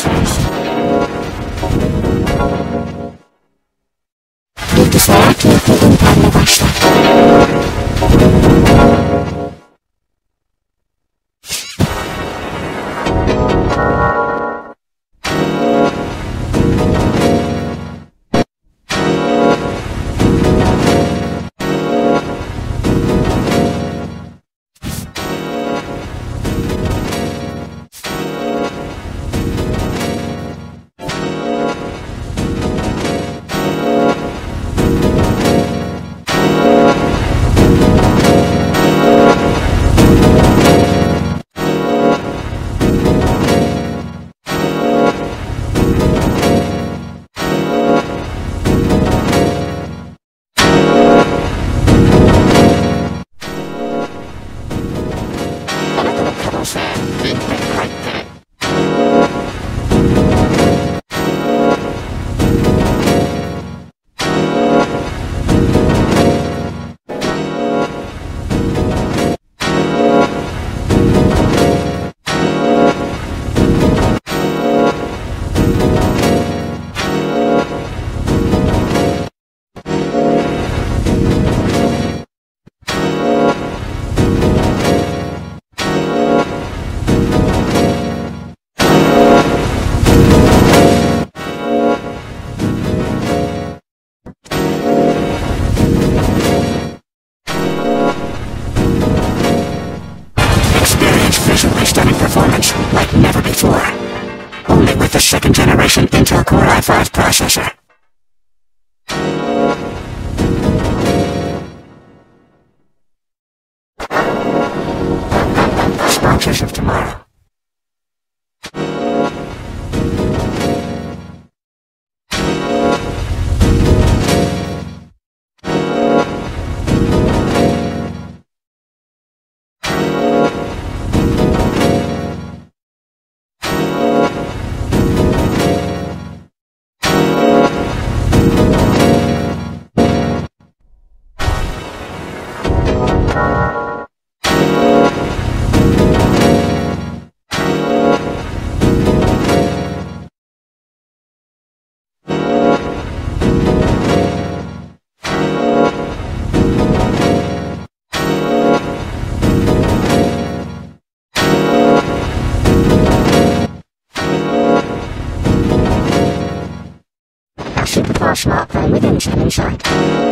Peace. Performance like never before. Only with the second generation Intel Core i5 processor. Sponsors of tomorrow. A superpower smartphone uh, with internet inside.